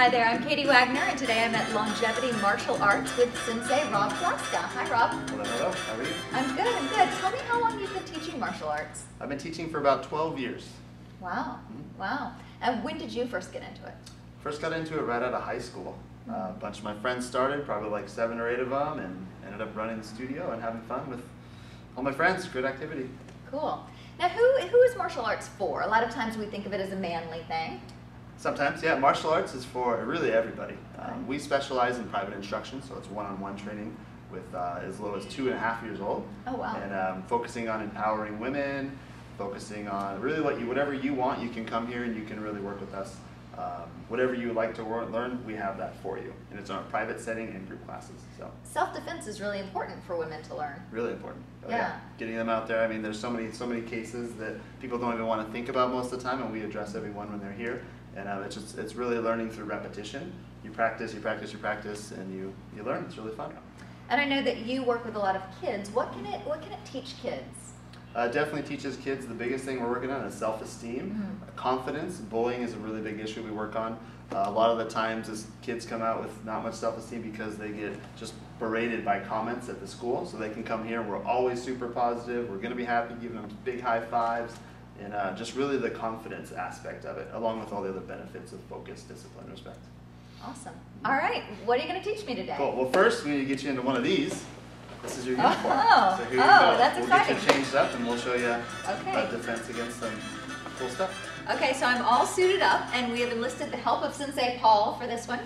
Hi there, I'm Katie Wagner, and today I'm at Longevity Martial Arts with Sensei Rob Flaska. Hi, Rob. Hello, hello. How are you? I'm good, I'm good. Tell me how long you've been teaching martial arts. I've been teaching for about 12 years. Wow, Mhm. wow. And when did you first get into it? First got into it right out of high school. Uh, a bunch of my friends started, probably like seven or eight of them, and ended up running the studio and having fun with all my friends. Great activity. Cool. Now, who, who is martial arts for? A lot of times we think of it as a manly thing. Sometimes, yeah, martial arts is for really everybody. Um, we specialize in private instruction, so it's one-on-one training with uh, as low as two and a half years old. Oh, wow. And um, focusing on empowering women, focusing on really what you, whatever you want, you can come here and you can really work with us. Um, whatever you like to learn, we have that for you. And it's on a private setting and group classes, so Self-defense is really important for women to learn. really important. Oh, Yeah. Getting them out there. I mean, there's so many, so many cases that people don't even want to think about most of the time, and we address everyone when they're here. And um, it's just, it's really learning through repetition. You practice, you practice, you practice, and you, you learn. It's really fun. And I know that you work with a lot of kids. What can it, what can it teach kids? Uh, definitely teaches kids the biggest thing we're working on is self-esteem, Mhm. confidence. Bullying is a really big issue we work on. Uh, a lot of the times, as kids come out with not much self-esteem because they get just berated by comments at the school. So they can come here. We're always super positive. We're going to be happy, giving them big high fives, and uh, just really the confidence aspect of it, along with all the other benefits of focus, discipline, respect. Awesome. All right, what are you going to teach me today? Cool. Well, first we need to get you into one of these. This is your Oh, uniform. oh, so oh, that's we'll get you changed up, and we'll show you Okay. defense against some cool stuff. Okay, so I'm all suited up, and we have enlisted the help of Sensei Paul for this one.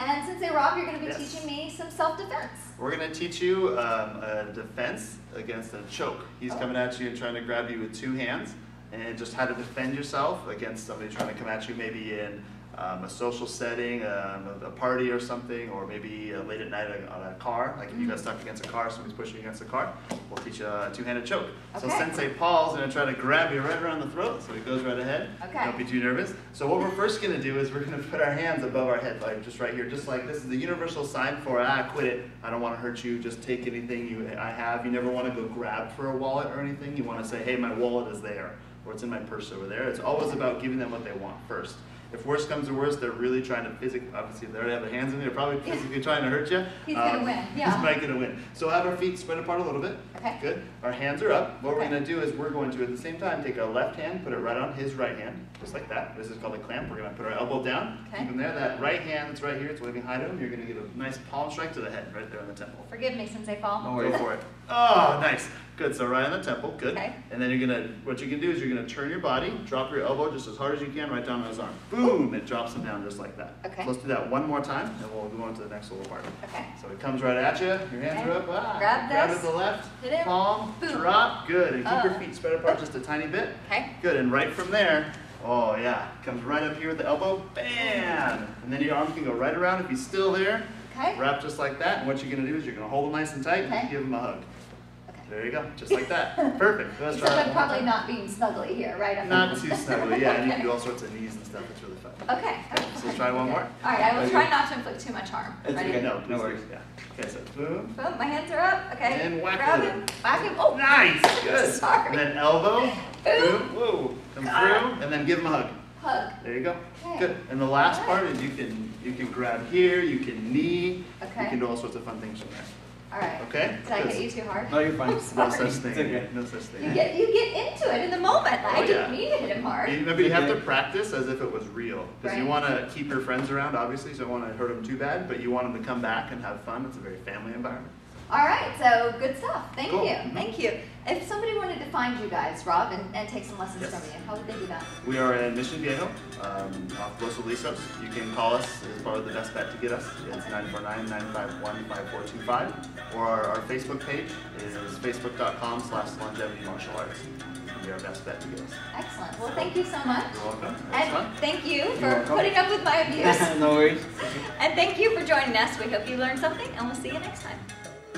And Sensei Rob, you're going to be Yes. teaching me some self-defense. We're going to teach you um, a defense against a choke. He's Oh. coming at you and trying to grab you with two hands, and just how to defend yourself against somebody trying to come at you, maybe in um, a social setting, um, a, a party or something, or maybe uh, late at night on a car. Like if you got stuck against a car, somebody's pushing you against a car, we'll teach you a two-handed choke. So Sensei Paul's to try to grab you right around the throat, so he goes right ahead. Okay. Don't be too nervous. So what we're first going to do is we're going to put our hands above our head, like just right here, just like this is the universal sign for ah, quit it. I don't want to hurt you. Just take anything you I have. You never want to go grab for a wallet or anything. You want to say, hey, my wallet is there, or it's in my purse over there. It's always about giving them what they want first. If worse comes to worse, they're really trying to physically, obviously, if they already have their hands in there, they're probably Yeah. physically trying to hurt you. He's gonna um, win, yeah. He's probably gonna win. So have our feet spread apart a little bit. Okay. Good. Our hands are up. What we're gonna do is we're going to, at the same time, take our left hand, put it right on his right hand, just like that. This is called a clamp. We're gonna put our elbow down, Okay. keep him there. That right hand that's right here, it's waving high to him. You're gonna give a nice palm strike to the head, right there on the temple. Forgive me, Sensei Paul. Go for it. Oh, nice. Good. So right on the temple. Good. Okay. And then you're gonna, what you can do is you're gonna turn your body, drop your elbow just as hard as you can, right down on his arm. Boom! Boom, it drops them down just like that. Okay. So let's do that one more time, and we'll go on to the next little part. Okay. So it comes right at you. Your hands Okay. are up. Ah, Grab grab this. it to the left. Hit him. Palm. Boom. Drop. Good. And keep your Oh. feet spread apart just a tiny bit. Okay. Good. And right from there, oh yeah, comes right up here with the elbow. Bam! And then your arm can go right around. If he's still there, Okay. wrap just like that. And what you're gonna do is you're gonna hold him nice and tight Okay. and give him a hug. Okay. There you go. Just like that. Perfect. Let's try Except I'm one more probably not being snuggly here, right? I'm- Not too snuggly. Yeah, and you can do all sorts of knees and stuff. It's really fun. Okay. So let's try one more. All right, I will try not to inflict too much harm. It's Ready? okay. No, No worries. Yeah. Okay, so boom. Boom, my hands are up. Okay. And whack Grab with him. it. Whack him. Oh, Nice, good. Sorry. And then elbow, Boom. boom, whoa, come God. through, and then give him a hug. hug. There you go. Okay. Good. And the last Alright. part is you can you can grab here, you can knee, Okay. you can do all sorts of fun things from there. All right. Okay? Did I hit you too hard? No, you're fine. I'm No sorry. such thing. It's okay. No such thing. You get you get into it in the moment. Oh, I Oh, didn't yeah. mean to hit him hard. You- Remember, you have to practice as if it was real. Because you Right. want to keep your friends around, obviously, so you don't want to hurt them too bad, but you want them to come back and have fun. It's a very family environment. All right, so good stuff. Thank Cool. you. Mhm. Thank you. If somebody wanted to find you guys, Rob, and, and take some lessons Yes. from you, how would they do that? We are in Mission Viejo, um, off Los Alisos. You can call us as probably the best bet to get us. It's 949-951-5425. Or our, our Facebook page is facebook.com slash longevity martial arts. It'll be our best bet to get us. Excellent. Well, thank you so much. You're welcome. That's And fun. thank you for putting up with my abuse. no worries. and thank you for joining us. We hope you learned something, and we'll see you next time.